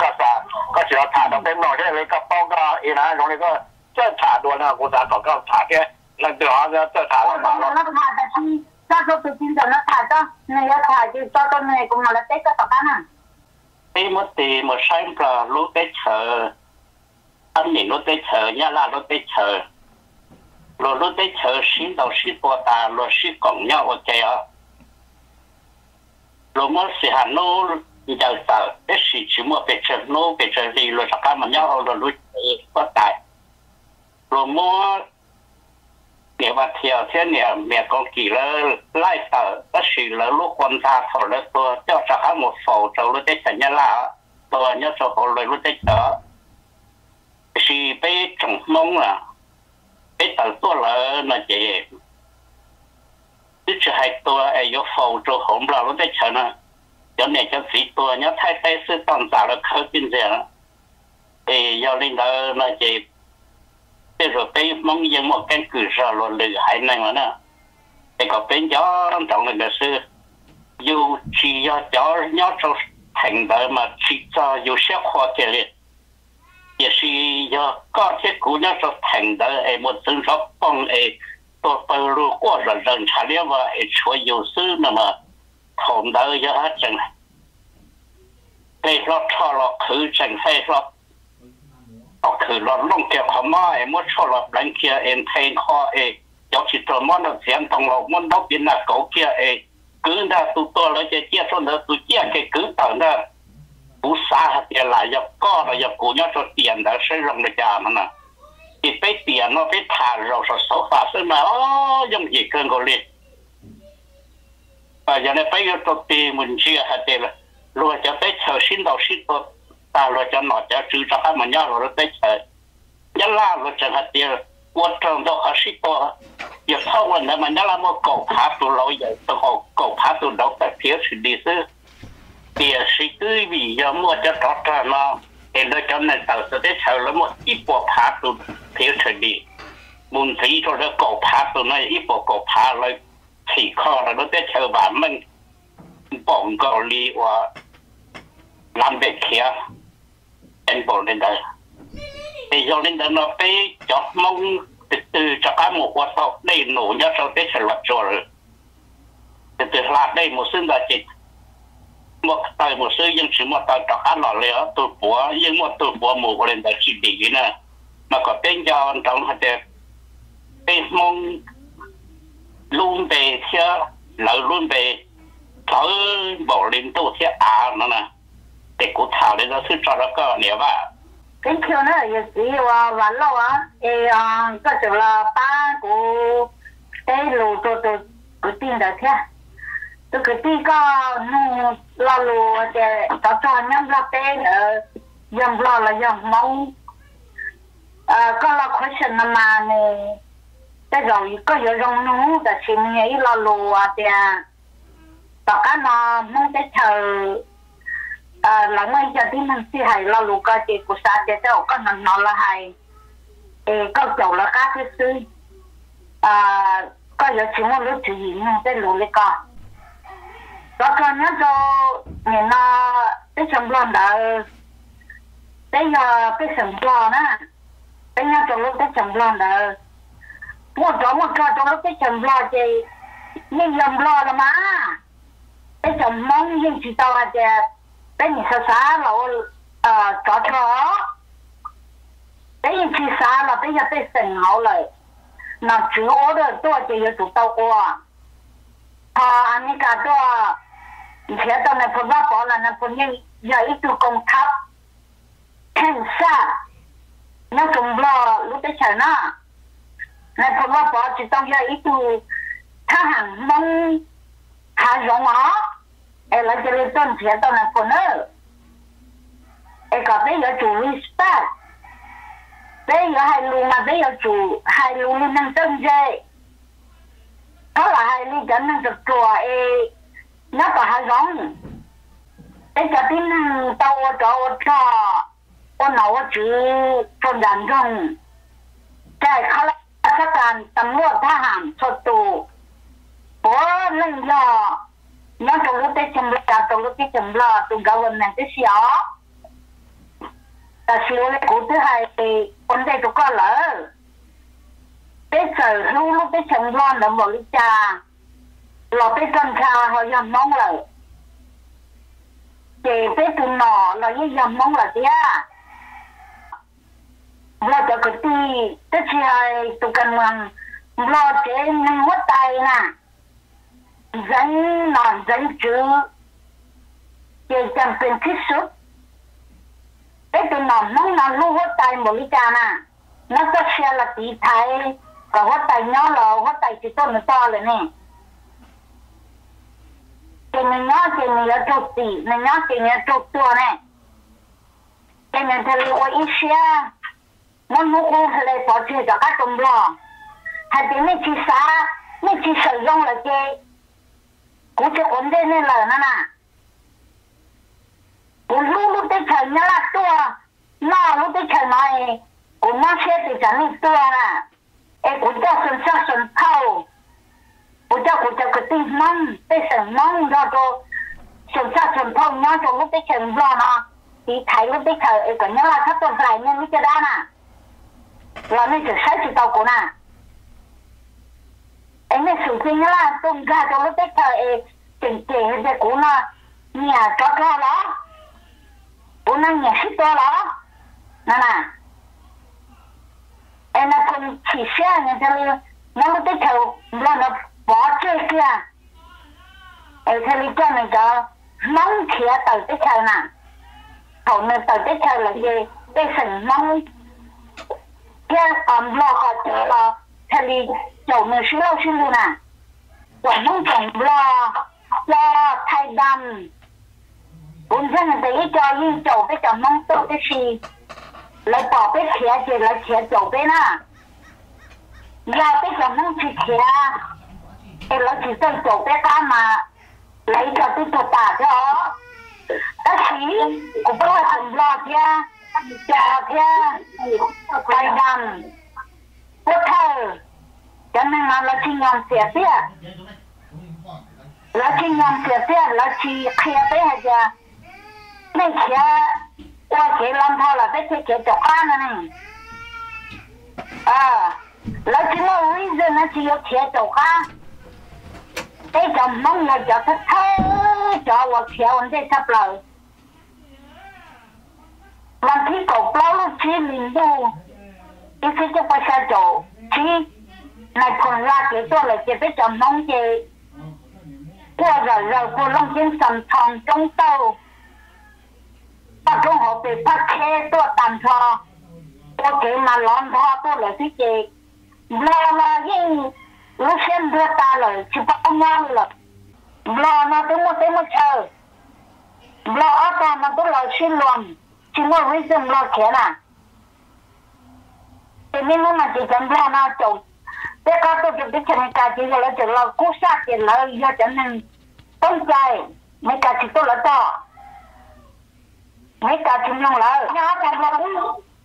ก็สาก็เสียถาดเป็นหน่อยแค่เลยก็ป้องก็อีนะตรงนี้ก็เจ้าถาดดวนนะกูสาสองก็ถาดแค่ลังเดือดแล้วเจ้าถาดแล้วถาดแต่ที่เจ้าตัวจริงแต่ละถาดก็เนื้อถาดจริงเจ้าตัวเนื้อกูมาแล้วเต๊กก็ต่อกันอ่ะตีมตีมดใช้ปลาลูกเต๊กเธออันนี้ลูกเต๊กเธอย่าล่าลูกเต๊กเธอลูกลูกเต๊กเธอชิ้นต่อชิ้นตัวตาลูกชิ้นกล่องย่อโอเคอ่ะลูกมันเสียหนู đi giờ tờ cái gì chỉ mua về chờ nô về chờ gì rồi sao cả mà nhau rồi lúc có tài rồi mua nếu mà theo thế này, mẹ con kỳ lơ, lai tờ có sự lỡ lúc quan ta thổi lỡ tôi, cho cho hắn một phổ cho lúc tết thành là tôi nhớ cho họ lời lúc tết đó thì bây trồng mông là bây tờ tôi lỡ là chị. Chứ hai tôi, ai có phổ cho hôm là lúc tết thành à cho nên cho sĩ tôi nhớ thay tay sư tầm giả là khơi kinh tế thì do linh đó là chị thế rồi cái mong dân một cái cửa sổ rồi lừa hại này mà nè thì có bên gió trong là sư dù chỉ do gió nhớ cho thành đời mà chỉ cho dù sẽ khó cái liệt也是要搞些姑娘说thành đời ấy một dân số bằng ấy tôi tôi luôn qua rồi人才了嘛ấy chúa有事那么 hồn đỡ dỡ hết chẳng đây lót cho lọt khứ chẳng hay lót lọt khứ lọt lông kẹo hò mò em mất cho lọt đánh kia em thay kho ê giáo chỉ tròn món được xem tông lọt món đốc biến là cậu kia ê cứ ra tụ to lấy cái chia cho nó tụ chia cái cứ tận đó cú xa tiền lại nhập co rồi nhập cú nhớ cho tiền đã xây rộng được nhà mà nè thì cái tiền nó phải thả rồi rồi xấu phá ซึ่ง mà ô dùng gì cơn gọi liệt và giờ này bây giờ tôi tìm mình chia hạt tiền là rồi cho tới chờ xin đầu xin tôi ta rồi cho nó cho chữ cho các mà nhớ rồi tới chờ nhớ la rồi chẳng hạt tiền quân trường đâu có sĩ to giờ sau lần đó mà nhớ là một cầu phá tụ lâu giờ tôi họ cầu phá tụ đâu tại phía sự đi sư thì sĩ cứ vì giờ mua cho nó cho nó thì nó cho nên tàu sẽ tới chờ là một ít bộ phá tụ phía sự đi muốn thấy cho nó cầu phá tụ nó ít bộ cầu phá lại thì khó là nó sẽ chờ bà mình bỏng cầu và làm việc kia em bộ lên đây. Thì do lên đây nó phải cho mong từ từ cho các một hoạt động đây nổ nhá sau tết sẽ lập rồi. Từ từ là đây một sinh là dịch một tại một sư nhưng sự một tại cho các lò lửa tụt búa, nhưng một tụt búa mù lên đây chỉ đi nè mà có bên do trong hạt đẹp bên mong luôn về xe lỡ luôn về thở bỏ lên tàu xe. À nó nè để cụ thảo để ra sư cho nó có nếu mà cái kiểu này là gì và và lâu á, thì à, có chỗ là ba của để lù cho tôi cứ tin được thế. Tôi cứ tin có nu, lo lù để tao cho nhắm lo tên ờ, ở dầm lo là dầm mong à có lo khó khăn mà này ta rong có giờ rong nú ta xin nghĩ lo lùa thì tao cá nó muốn tới chờ à là ngay giờ thì mình sẽ hay lo lù cái gì của sa thì tao có nó nó là hay ê có chậu là cá cái thứ à có giờ chỉ muốn lúc chỉ gì nó tới lùa lấy con. Đó con nó cho người nó tới trong lòng đã tới giờ cái sầm lo đó tới nhau trong lúc tới trong lòng đã một chỗ một chỗ trong lúc cái chồng lo chị. Nhưng sầm lo là má. Cái chồng mong nhưng chỉ tao là chị, cái gì xa ờ, xa là ờ cho cho cái gì chỉ xa là bây giờ cái sinh hậu lại nó chữ ô đó tôi chỉ có tụ tàu qua à anh ấy cả đó hiện tại này phải bắt bỏ là nó phải giờ ít công thấp cảnh sát nó cũng lo lúc tới chờ nó. này phải bắt bỏ chỉ trong giờ ít tụ thằng hàng mong thả giống ó 哎，那这里赚钱当然不能。 ai có bây giờ chủ respect bây giờ hai luôn mà bây giờ chủ hai luôn luôn năng tâm dây đó là hai lý cho năng được chùa ấy nó có hai giống bây giờ tin tao cho cho 我脑我只做严重，在考 การตำรวจทหารศัตรูโอ้เลยล่ะนั่นตำรวจที่ชมรมตำรวจที่ชมรมตัว government ที่เสียแต่เสียเลยกูที่ให้คนได้ตัวก็เลยไปเจอรู้ลูกที่ชมรมแล้วบอกลิจาเราไปจำชาเขายอมน้องเลยเจ็บไปตุนหนอเรายังยอมน้องเลยเนี่ย lo cho cái ti tất chi hai tụ cần mong lo chế nâng hốt tay nè. Giấy nòn, giấy chữ. Chế chẳng bên thích sốt cái tụ nòn nóng nòn lu hốt tay một lý cha nè. Nó có xe là tí thái có hốt tay nhỏ là hốt tay chỉ tốt nó to rồi nè. Chị mình nhớ chị mình nhớ chụp tí mình nhớ chị chụp tua nè. Chị mình thấy ôi ít xe. มันมุกงทะเลปอจีจากกาตมรอถ้าเป็นไม่ชีสาไม่ชีสยองละเจกูจะคนได้แนี่เลยนั่นน่ะกูรู้รู้ได้เฉยนี่ละตัวน่ารู้ได้เฉยไหมกูน่าเชื่อติดจากนี่ตัวน่ะเอ้กูจะสนซักสนเท่ากูจะกูจะกระติน้องได้เสงน้องแล้วก็สนซักสนเท่าน่องจะรู้ได้เฉยรอเนาะที่ไทยรู้ได้เฉยเอ้กูนี่ละถ้าตัวใหญ่เนี่ยไม่จะได้น่ะ là nên chỉ sai chỉ tàu của nà anh ấy sử dụng là tung ra cho lúc tết thời chỉnh hết cái của nó nhà cho cho đó của nó nhà ship to đó nè nà, em là cùng chỉ xe nhà cho nên nó lúc tết thời là nó bỏ chơi kia. Em theo lý cho này cho nóng tàu tết thời nè hậu nên tàu tết thời là gì? Cái sừng nóng 天嗯老好多了，他的有那是老师路呢，我弄懂了，要太单。本身第一教育做比较弄多的是，来宝贝钱就来钱做呗啦，要比较弄去钱，哎来去做做呗干嘛？来就比较大的哦，但是我不会很老的。 จากยไปดำพวกเธอจะไม่มาแล้วชิงยอนเสียเสียแล้วชิงยอนเสียเสียแล้วชีเคลียไปหาจะไม่เคลียว่าเคลียรำพอละไปเคลียจากบ้านนั่นเองอ่าแล้วชิมาวิ่งเดินนะชีเคลียจากบ้าได้จำมั่งเลยจากเธอจาว่าเคลียวันได้ทับเลย chà thia quay đầm quốc thơ cho nên là là chỉ nhom xỉa xỉa là chỉ nhom xỉa xỉa là chỉ khía bé hay chưa nên khía qua cái làm thao là bé cái chọc ăn này à là chỉ là lý do nó chỉ có khía chọc ăn cái chồng mong là cho thật thơ cho và khía vấn đề sắp lời làm khi cậu bao lúc chi mình đu ý khi cho phải xa chỗ chi này còn ra cái tôi là chỉ biết chồng mong gì qua rồi rồi cô long trên sầm thòng trong tàu ta trong họ bị phát khe tôi tàn thọ tôi kể mà lon thọ tôi là cái gì lo là nhưng lúc xem đưa ta là chỉ bắt ngang là lo nó tới một tới một chờ lo ở ta mà tôi là xin luôn chỉ mua với dân lo kia nè thì mình muốn mà chỉ cần lo nó chỗ thế có tôi chụp cái chân cả chỉ là chỉ là cú sát thì là do cho nên tâm ใจ mấy cả chỉ tôi là to. Mấy cả chỉ nhung là nhà cả là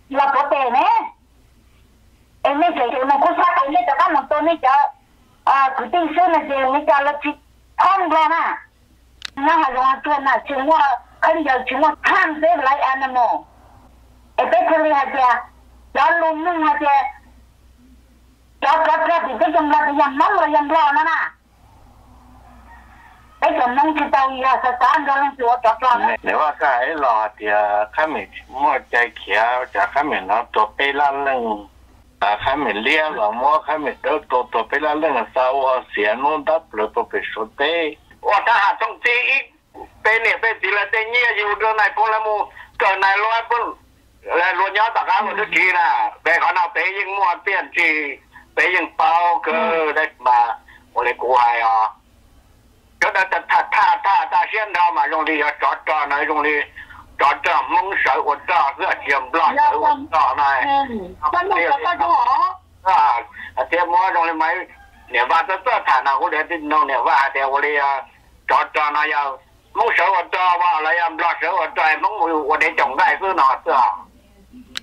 là có tiền nè em mấy cái mà cú sát cái này tất cả một tôi này cho à cứ tin số này thì mấy là chỉ thông ra nè nó hay là chuyện là chuyện là kan giờ chúng nó tham thế lại animal especially hạt giờ đó luôn luôn hạt giờ đó có cái thì cái trong là cái dòng mắm là dòng lo nó nè cái trong nông thì tao giờ sẽ tán ra lên chỗ cho cho nếu mà cái lò thì cái mình mua trái kia chả cái mình nó tổ bê la lưng à cái mình lia là mua cái mình đỡ tổ tổ bê la lưng là sao xỉa nó đắp rồi tổ bê số bê 我他还从这一。 tên này tên là tên nhia à, dù đường này phong là mù cờ này loa cũng là luôn nhớ tất cả của thứ kia nè về họ nào tế nhưng mua tiền chỉ tế nhưng bao cơ ừ. đấy mà một lấy của ai à cho nên ta ta ta ta ta xem đâu mà dùng đi cho cho này dùng đi dạ vâng. ừ. cho cho mong sợ của cho giữa chiếm loạn sợ của cho này. Chân mong sợ cho họ. À, à thế mua dùng đi mấy. Nếu mà tất cả thằng nào cũng để tin đâu nếu mà để của đi à, cho cho này มึงเสวตว่าอะไรอะรักเสวตมึงวันนี้จงได้ซื้อหนอเสื้อ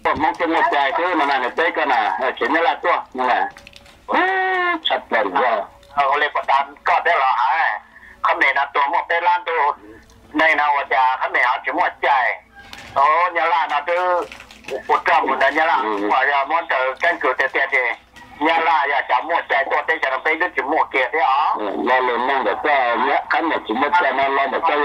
ผมมึงจะหมใจซื้อมันน่ะเจ๊กัน่ะเขียนนี่ละตัวนั่นแหละชัดเลยว่าเขาเรียกว่าดันก็ได้หรอฮะเขาเนี่ยนะตัวมึงเป็นล้านตัวในนาวจาเขาเนี่เอาจะหมดใจโอ้ยล่ะนะตัวอุตราห์มันยลล่ยล่ะย่ามองเจอแกัเกิดเตี้ยเตี้ย nhà là nhà chả mua chạy tôi tên chả nó phải đứt chỉ mua kia thế à? nó lên mong được cho nhé khăn là chỉ mua chạy nó lên được cho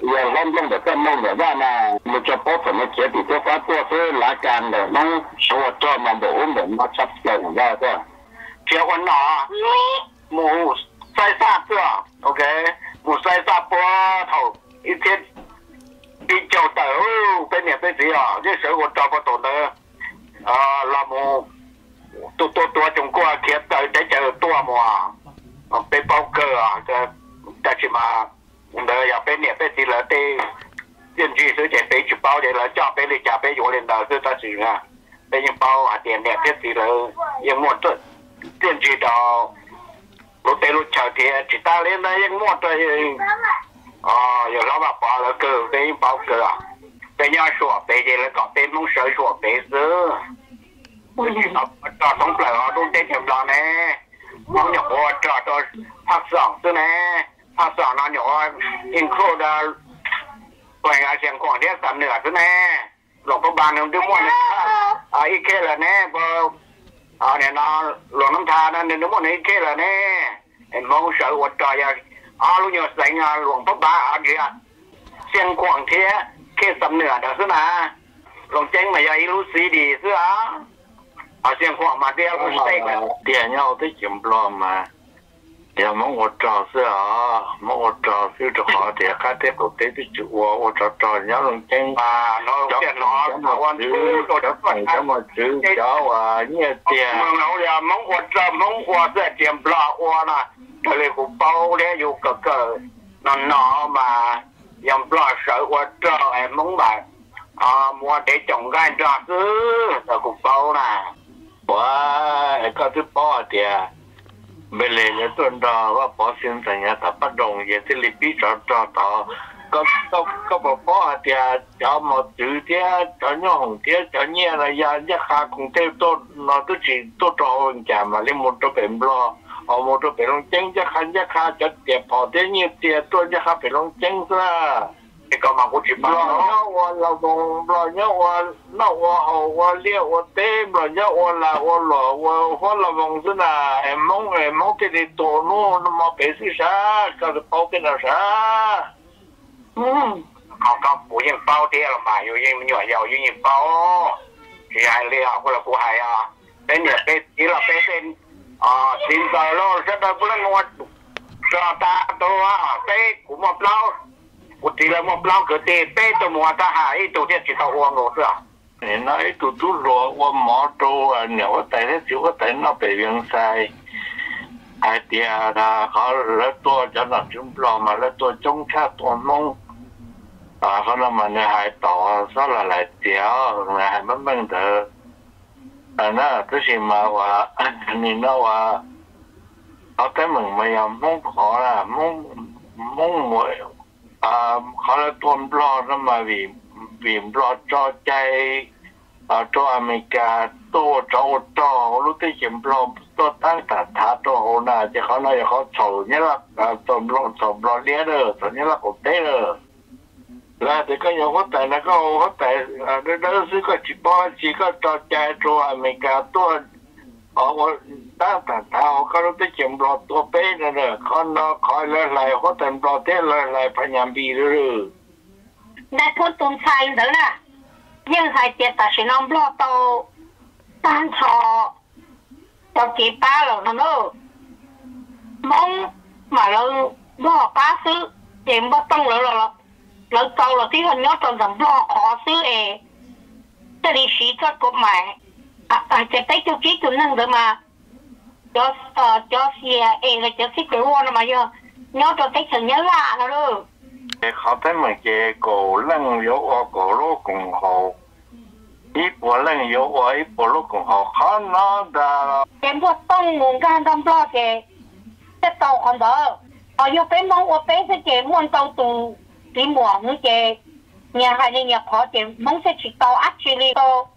giờ lên lên được cho mong được ra mà một cho bố phải mất chế thì tôi phát tôi thế lá càn để nó sửa cho mà bộ ổn, để nó sắp lần ra cơ thiếu con nó mù sai sáp chưa ok mù sai sáp bố thầu ít thiết đi chầu tàu bên nhà bên gì à? chứ sửa con cho bố tổ nữa à là mù 晒啥子？OK，母晒啥波头一天比较大哦，被年被谁啊？这时候我找不到的啊，那么多多多中国贴到这就多么啊？啊，被包哥啊，这但是嘛，我们要被年被谁了的，根据是这被去包的了，加被的加被有领导是他是啊，被人包啊，点点被谁了，也没准。tiên chỉ đó lúc tây lúc chờ thì chỉ ta lên đây những một rồi ờ giờ nó bảo bỏ là cờ đây bảo cờ à bây giờ sửa bây giờ là có tên mong sợ sửa bây giờ nó police officer องเปล่าต้องได้เข็มลาแน่มองหยกโอจอดตอวภาคสองตัวแน่ภาคสองนอนหยากอินโครดาหน่วยงานเสียงของเรียกสามเหนือตัวแน่หลวงพระบางนึงด้วม้วนอ่าอีเคละแน่พออ่าเนี่ยนอนหลวงน้ำทานั่นนึกว่าในเคละแน่เห็นมองเสืออวดจอยาอาลุยใส่งานหลวงพระบางอาเดียเสียงของเทียเคสสามเหนือเดี๋ยวซะนะหลวงเจ้งมายาอิรู้สีดีเสื้อ อาเสียงขวามาเดียวก็ใช่กันเดี๋ยวเนี่ยเอาที่จิมปลอมมาเดี๋ยวมึงอดจ่อเสื้ออ๋อมึงอดจ่อซื้อจะขอเดี๋ยวค่าเทปกับเทปที่จุ๋วอดจ่อจ่อเนี่ยลงเจงมาเนาะเดี๋ยวเนาะมาวันซื้อก็เดี๋ยวฝันจะมาซื้อเจ้าอ่ะเนี่ยเดี๋ยวมึงเอาเดี๋ยวมึงอดจ่อมึงอดเสื้อเตรียมปลาอวน่ะทะเลกูเป่าเนี่ยอยู่กับเกิดนอนนอมายังปลาเสืออดจ่อไอ้มึงแบบอ่ามัวเดี๋ยวจงกันจ่อซื้อแต่กูเป่าน่ะ ว่าก็ที่ป้อเดียไม่เลยต้นดอว่าป้อเสีนงสัญญาตับปะดงเยสิลิปีจอจอต่อก็ก็ก็บอกป้อเดียจะเาหมดจื้เดียจะย่องเดียจะเงี้ยอะไรยายาคากรุงเทพต้นนอนตุจีต้นรอวันจามาเล่มดตัวเป็นบลอเอาหมดตัวเป็นลงเจ๊งจะคันจะคาจะเตียบพอเตียเงียบเตียตัวยาคาเป็นลงเจ๊งซะ 你干嘛我去帮？老我老公，老娘我，那我好我烈我对，老娘我来我老我我老公是那爱梦爱梦的的多弄那么白水啥，搞的包给那啥，嗯，好搞不用包的了嘛，有人女要有人包，谁还厉害或者不还呀？等你被你了被被啊，现在咯，现在不能我，这大多啊，被古么包。我提了么老个得背着么他哈一头天去到我我是啊。你那一头都落我毛州啊，你我带的就我带那北平塞。ai tia là à, à, họ là tôi cho là chúng lo mà là tôi chống cha tôi mong à họ là mà này hai tổ là lại tia là hai bên bên thờ à nó cái gì mà và nó và họ tới mình mà mong khó là mong mong mọi งยะลาแล้วเนอะ เขาเป็นเหมือนเกโกเรื่องยกว่าโกโลกงโฮอีปัวเรื่องยกว่าอีปัวโลกงโฮเขา Ờ, họ ta ta ta, họ có lúc tới chìm lọt tua con nó khỏi lên lại họ tìm lọt thế lên lại phải nhầm bì rồi rồi đã thốt tuần nữa nè. Nhưng hai tiệt ta sẽ nông lọt tàu. Tan thọ. Tàu ba rồi nó mong mà lâu bỏ ba xứ chìm bắt tông lỡ lỡ lỡ. Tàu là tí hơn nhớ tàu dầm lọt khó xứ ế Tại vì sĩ các cột chapéu chụp nâng rồi mà. Cho ờ, cho xe e là cho xe cửa quan mà giờ. Nhớ cho thấy sự nhớ là nó rồi khó thấy mà chè cổ lăng yếu ở cổ lô cùng ít bộ yếu ở ít bộ lô cùng khó nó đã chém bộ tông nguồn gan đông lo chè chất tàu còn đó ở yếu bé mong ở bé sẽ chè muốn tàu tù tí mỏ nữa nhà hai nhà khó chè mong sẽ chỉ tàu ác chili tàu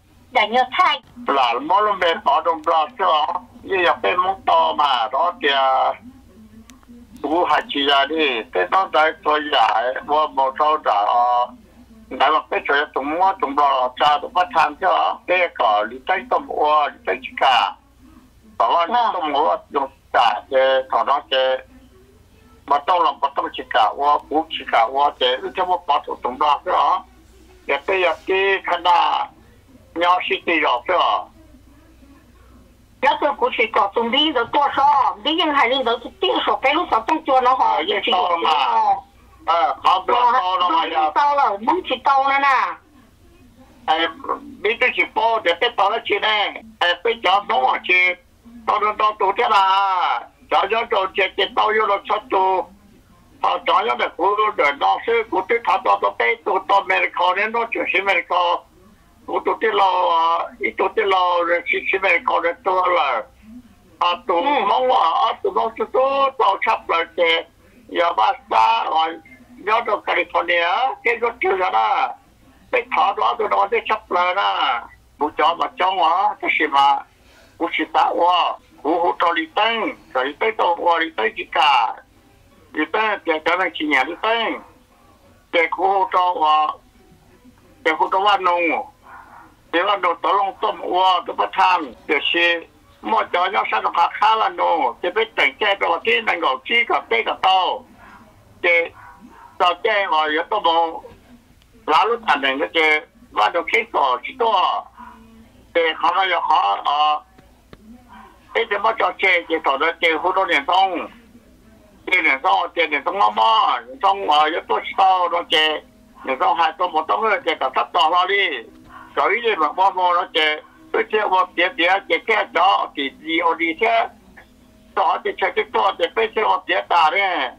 มวัวหรือใจชิกาแต่ว่าต้มวัวตรงจ่าเจขอน้องเจมาต้องลองมาต้องชิกาว่าปุ๊บชิกาว่าเจหรือจะว่าปอดตรงปลาใช่ไหมอย่าไปอยากที่ขนาด 鸟是对了是吧？要是过去搞总理就多少，你人系人都是定数俾路上动作了哈，也是有的哦，呃，好不哇，要到了嘛都呀，到了，蒙起到了呢，哎，你这是包的，别到了去呢，哎，别叫弄上去，到了到昨天啦，早上到这这到有了出度，好早上的葫芦的老师，我对他到到北都到美国人到就是美国。 我都得老啊，一都得老人去去美国人多了，啊，都忙啊，啊，都忙是都到差不多的，要把啥啊，要到加利福尼亚，这个就是啦，被查到都到这差不多啦，不叫嘛叫我，这是嘛，不是打我，我我到里登，到里登到我里登去干，里登别咱们去年里登，别苦到我，别苦到我弄。เ ดี๋ยวโดนตกลงต้มวัวตัวประทานเดี๋ยวชีหมดจอยอสักขาข้าวันโนจะไปแต่งแก้ตัวที่นั่งกับที่กับเต้กับโตเจต่อแจ้ว่าอย่าต้องมองลาลุตันหนึ่งก็เจว่าเราคิดก่อชิตัวเจเขาเราอยากขอเออเอ๊ะจะมาจอเจเจต่อเจหุ่นตัวเนี่ยต้องเจเนี่ยต้องเจเนี่ยต้องงอมอต้องเอออย่าตัวชิโตต้องเจเนี่ยต้องหายตัวหมดต้องเออเจกับทับต่อเราดิ cởi đi mà bỏ mô nó chè tôi chè một chè chè chè cái đó, thì đi, ô, đi thế. Đó, thì chè cái đó thì phải chè một chè ta đấy.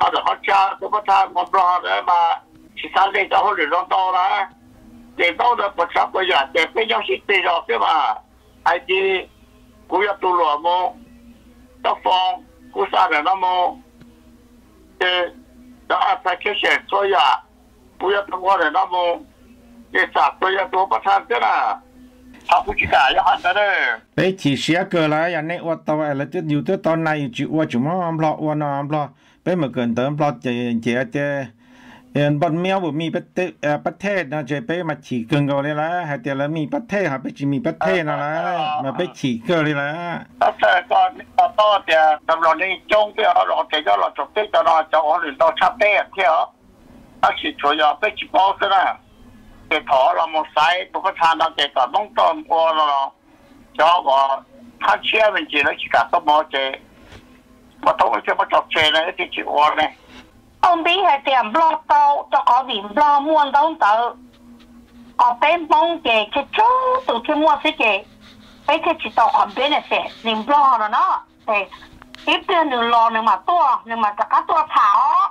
Họ đã họ cha tôi bắt thang một lo đấy mà chỉ sáng đây tao hồi nó to đó. Để tao đã bắt sắp bây giờ chè phải nhau xịt tiền rồi thế mà. Ai đi, cú ya tu lo mô. Tóc phong, cú sa để nó mô. Thì đó application thôi à. Cú ya tu lo để nó mô. ये चाकलोया तो पठान ते ना ถ้าผู้ชิกายหันเด้อเฮ้ยที่เสียเกิดอะไรอย่างนี้ว่าตัอะไรจะอยู่ตัวตอนไนจิว่จุ๋มอมรอวานอมรอเปมื่อเกินเติมรอเจเจเจเอ็บนเมียวมีประเทศประเทศนะเจไปมาฉีกเกินก็เลยละหาแต่ละมีประเทศหาไปจีมีประเทศนะละมาไปฉีกเกินเลยละตั้งแต่ก่อนต่อแต่ตำรวจนี่จงเที่ยวรอเจก็รอจบที่ตลอดจะเอาหรือต่อชาเต้เที่ยวอาฉีพช่วยไปฉีบอสนะ cái thọ là một sai bố có thằng tôm qua là cho bỏ thằng chia mình chỉ nó chỉ cả có mò chế mà thôi chứ mà chọc chế này, thì chịu qua này. Ông đi hay tiền lo tao cho có gì lo mua đâu tao ở bên bông chế chứ chú tụi kia mua sẽ chế ấy chỉ tao còn bên này sẽ niềm lo rồi nó thì ít tiền nữa lo nhưng mà to nhưng cả to thảo